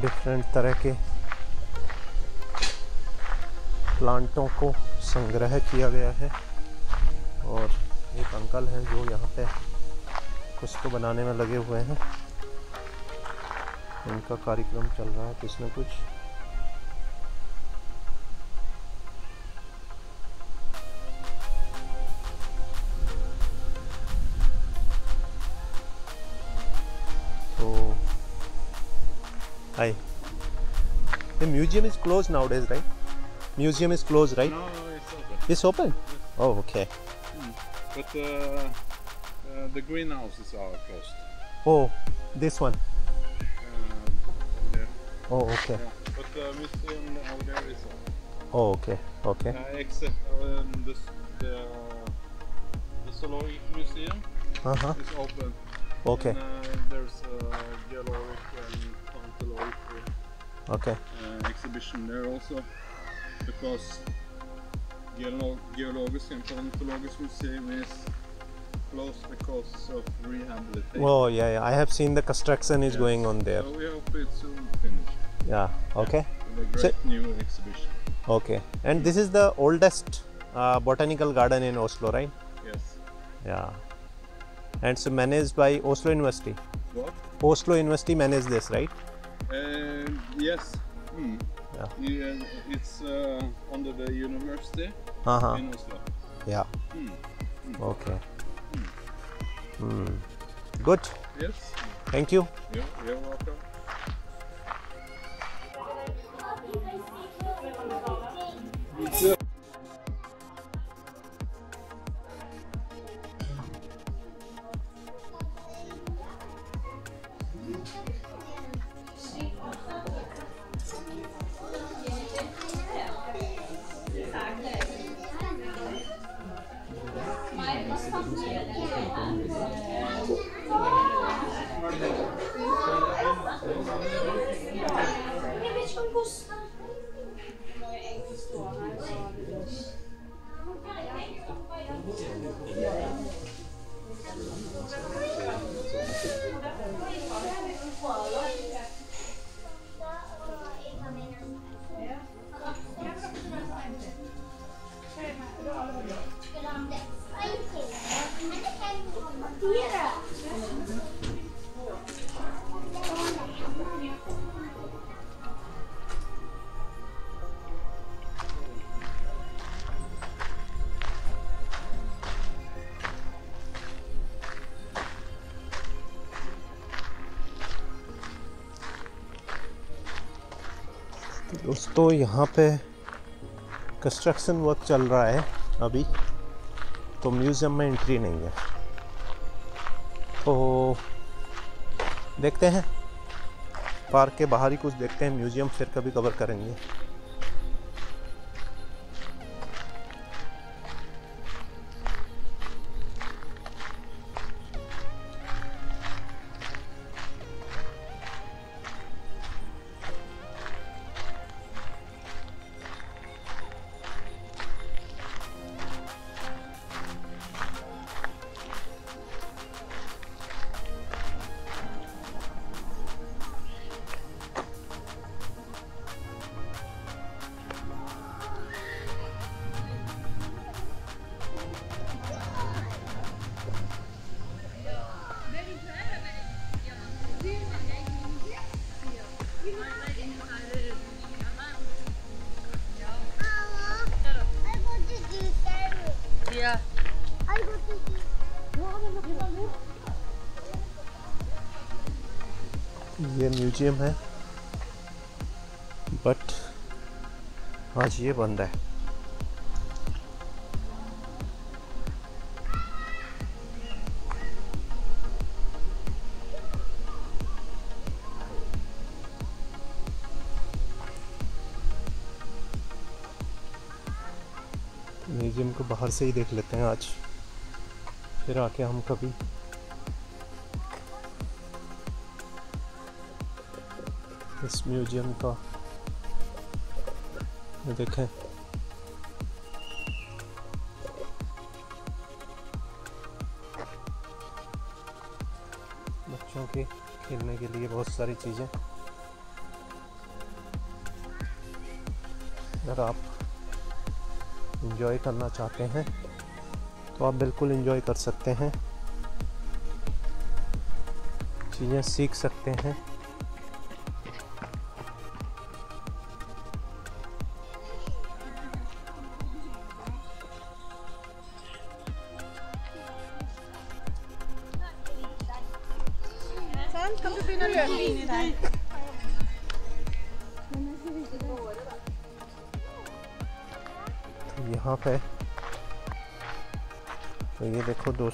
Different तरह के प्लांटों को संग्रह किया गया है। और एक अंकल हैं जो यहाँ पे कुछ तो बनाने में लगे हुए हैं। उनका कार्यक्रम चल रहा है कुछ न कुछ Hi. The museum is closed nowadays, right? Museum is closed, right? No, it's open. It's open. Oh, okay. But uh, uh, the greenhouses are closed. Oh, this one. Over there. Oh, okay. Yeah. But the museum over there is open. Oh, okay. Okay. Uh, except um, the, the, the zoological museum Uh huh. is open. Okay. And, uh, there's a geologic and Okay. uh, exhibition there also because Geolo- Geologisk and Paleontologisk Museum is closed because of rehabilitation. Oh, yeah, yeah. I have seen the construction is Yes. going on there. So we hope it's soon finished Yeah. Okay. a So- great new exhibition. Okay. And this is the oldest uh, botanical garden in Oslo, right? Yes. Yeah. And it's managed by Oslo University. What? Oslo University manage this, right? Uh, yes. Hmm. Yeah. Yeah, it's uh, under the university Uh huh. in Oslo. Yeah. Hmm. Okay. Hmm. Good. Yes. Thank you. You're, you're welcome. Jag दोस्तों, यहाँ पे construction work चल रहा है अभी तो museum में entry नहीं है। तो देखते हैं पार्क के बाहर ही कुछ देखते हैं म्यूज़ियम फिर कभी कवर करेंगे। ये म्यूज़ियम है बट आज ये बंद है। म्यूज़ियम को बाहर से ही देख लेते हैं आज। फिर आके हम कभी इस म्यूज़ियम का। ये देखें। बच्चों के खेलने के लिए बहुत सारी चीज़ें। अगर आप इंजॉय करना चाहते हैं तो आप बिल्कुल इंजॉय कर सकते हैं। चीज़ें सीख सकते हैं।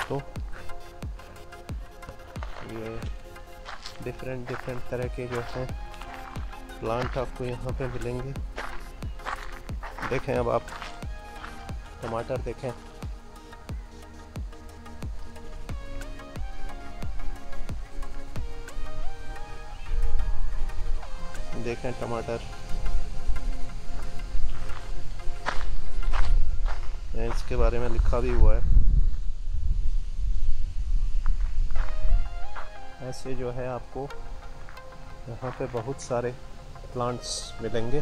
दोस्तों ये डिफरेंट डिफरेंट तरह के जो हैं प्लांट आपको यहाँ पे मिलेंगे। देखें अब आप टमाटर देखें। देखें टमाटर। इसके बारे में लिखा भी हुआ है। ऐसे जो है आपको यहाँ पे बहुत सारे प्लांट्स मिलेंगे।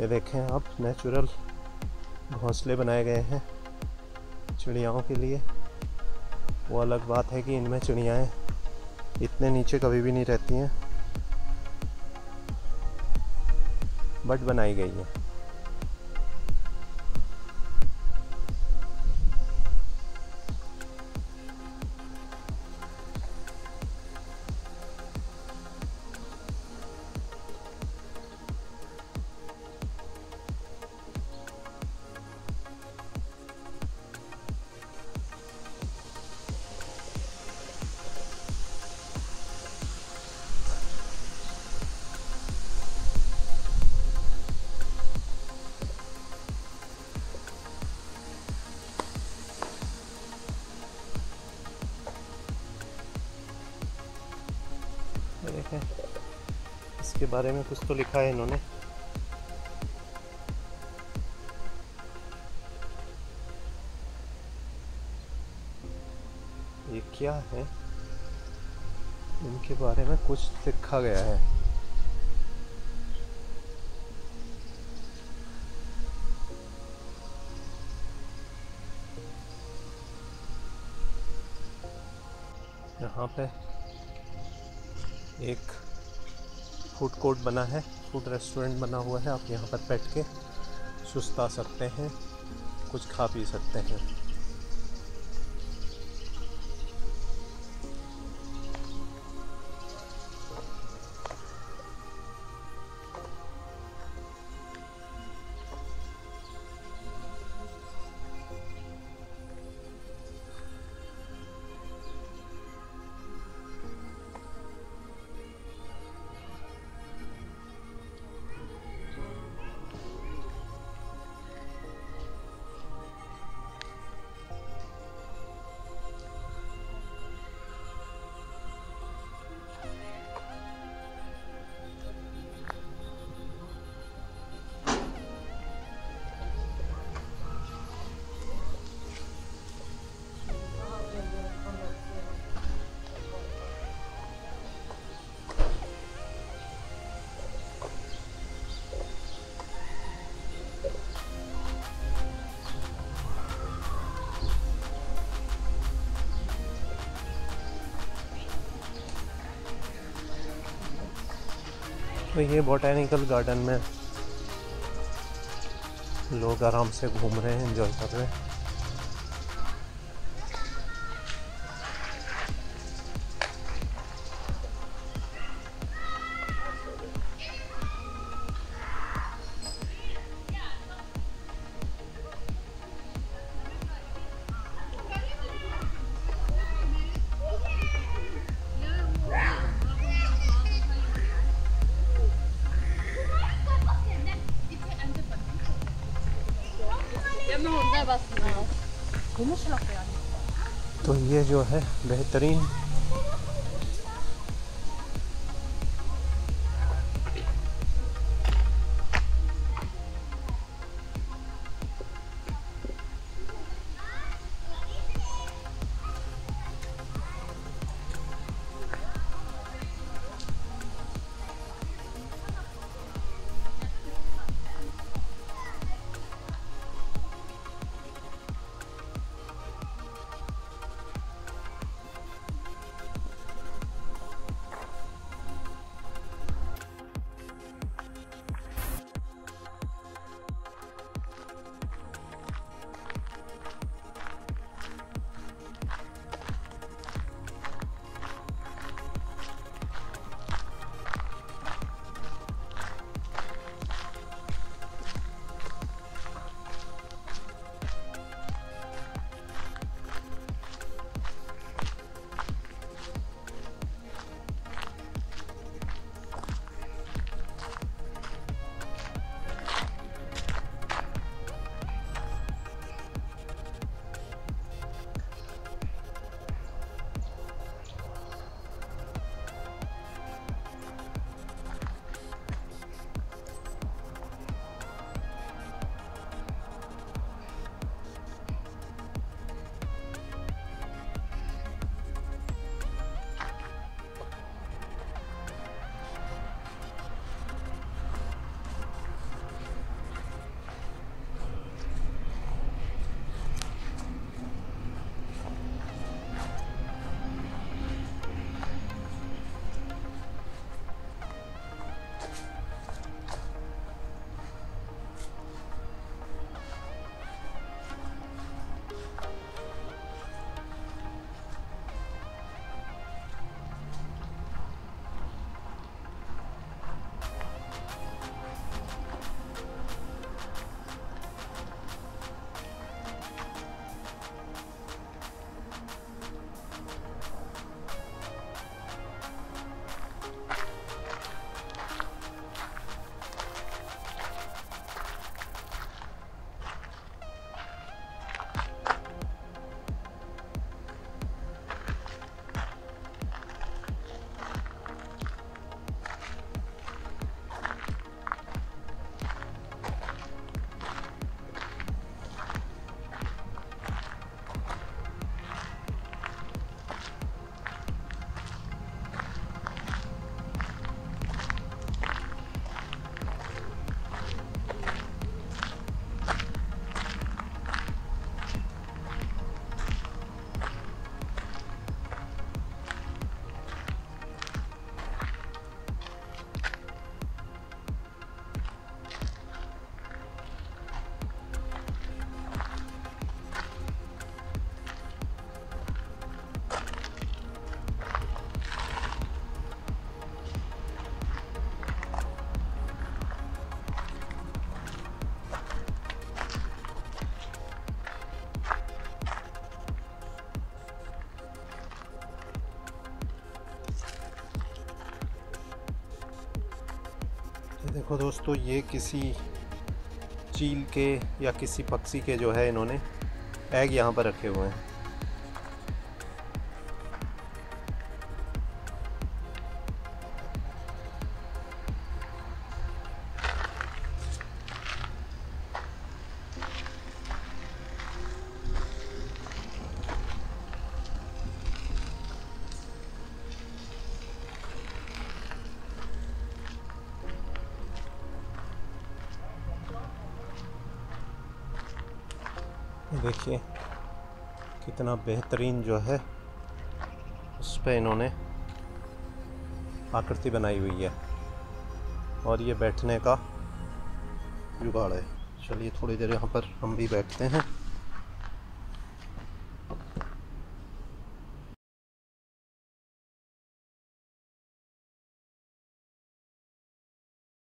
ये देखें आप नेचुरल घोंसले बनाए गए हैं चिड़ियाओं के लिए। वो अलग बात है कि इनमें चिड़ियाएँ इतने नीचे कभी भी नहीं रहती हैं। बट बनाई गई है। देखें इसके बारे में कुछ तो लिखा है इन्होंने। ये क्या है? इनके बारे में कुछ लिखा गया है। यहाँ पे एक फ़ूड कोर्ट बना है फ़ूड रेस्टोरेंट बना हुआ है, आप यहाँ पर बैठ के सुस्ता सकते हैं, कुछ खा पी सकते हैं। तो ये बोटेनिकल गार्डन में लोग आराम से घूम रहे हैं एंजॉय कर रहे हैं। हाँ। तो ये जो है बेहतरीन देखो दोस्तों, ये किसी चील के या किसी पक्षी के जो है इन्होंने एग यहाँ पर रखे हुए हैं। देखिए, कितना बेहतरीन जो है, उस पर इन्होंने आकृति बनाई हुई है। और ये बैठने का जुगाड़ है। चलिए थोड़ी देर यहाँ पर हम भी बैठते हैं।